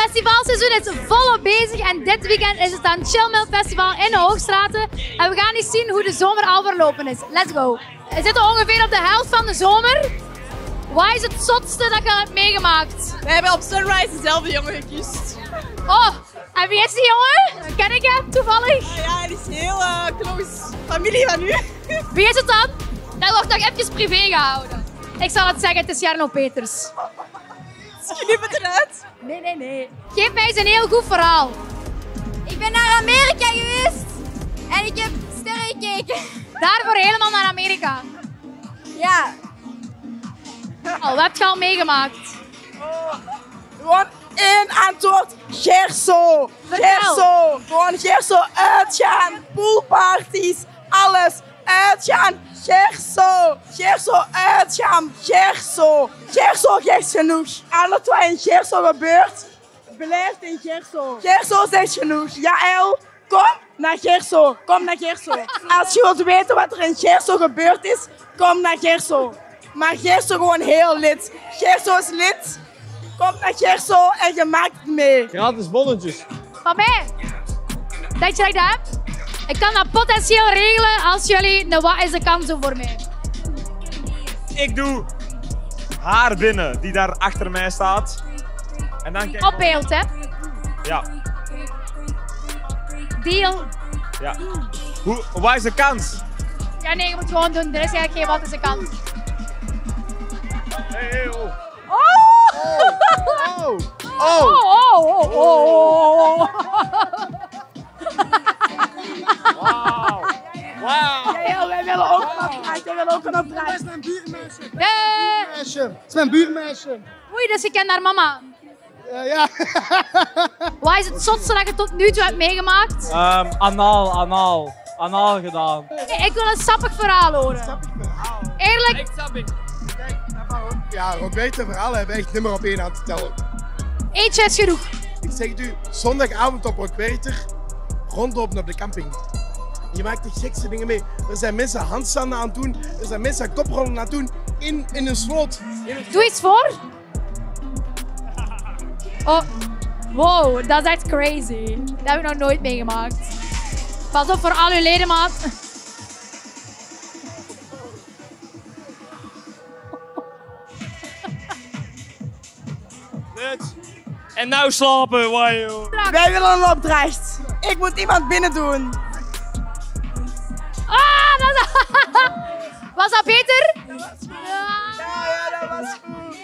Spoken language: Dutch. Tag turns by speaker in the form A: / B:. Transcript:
A: festivalseizoen is volop bezig en dit weekend is het dan Chillmill Festival in de Hoogstraten. En we gaan eens zien hoe de zomer al verlopen is. Let's go. We zitten ongeveer op de helft van de zomer. Wat is het zotste dat je hebt meegemaakt?
B: We hebben op Sunrise dezelfde jongen gekust.
A: Oh, en wie is die jongen? Ken ik hem toevallig?
B: Ja, die is heel uh, close. Familie van u.
A: Wie is het dan? Dat wordt nog even privé gehouden. Ik zal het zeggen, het is Jarno Peters.
B: Knip het eruit.
A: Nee, nee, nee. Geef mij eens een heel goed verhaal.
C: Ik ben naar Amerika geweest en ik heb sterren gekeken.
A: Daarvoor helemaal naar Amerika.
C: Ja,
A: Al, wat heb je al meegemaakt?
B: Gewoon één antwoord. Gerso. Gerso. Gewoon Gerso. Uitgaan. Poolparties. Alles. Uitgaan. Gerso. Gerso. Uitgaan. Gerso. Gerso geks genoeg. Alles wat in Gerso gebeurt, blijft in Gerso. Gerso zegt genoeg. Ja, El. Kom naar Gerso. Kom naar Gerso. Als je wilt weten wat er in Gerso gebeurd is, kom naar Gerso. Maar Gerso gewoon heel lid. Gerso is lid. Kom naar Gerso en je maakt het mee.
D: Gratis bonnetjes.
A: Van mij. Dat ik dat? Ik kan dat potentieel regelen als jullie de wat is de kans doen voor mij.
D: Ik doe haar binnen, die daar achter mij staat. En dan kijk
A: Op beeld, hè?
D: Ja,
A: Deal.
D: ja. Hoe, wat is de kans?
A: Ja, nee, je moet gewoon doen. Er is eigenlijk geen wat is de kans.
D: Hey, hey, oh.
A: Oh!
D: Oh!
A: Oh,
D: Oh!
A: oh, oh, oh, oh.
B: Willen ook een opdracht. Willen ook een opdracht.
E: mijn buurmeisje.
A: Eh,
E: meisje. Het is mijn buurmeisje.
A: Oei, dus je kent haar mama.
E: Ja, ja.
A: Wat is het zotste dat je tot nu toe hebt meegemaakt?
F: Ehm anaal, anaal. Anaal gedaan.
A: Nee, ik wil een sappig verhaal horen. Eerlijk,
E: Ja, Roberto verhalen hebben echt nummer op één aan te tellen.
A: eentje is genoeg.
E: Ik zeg het u, zondagavond op Rockwerter, rondlopen op de camping. Je maakt de gekste dingen mee. Er zijn mensen handstanden aan het doen, er zijn mensen koprollen aan het doen in, in een sloot. In een-
A: Doe iets voor. Oh, wow, dat is echt crazy. Dat heb ik nog nooit meegemaakt. Pas op voor al uw ledemaat.
D: En nou slapen, wajo.
B: Wij willen een opdracht. Ik moet iemand binnen doen.
A: Ah, dat is... Was dat beter? Ja.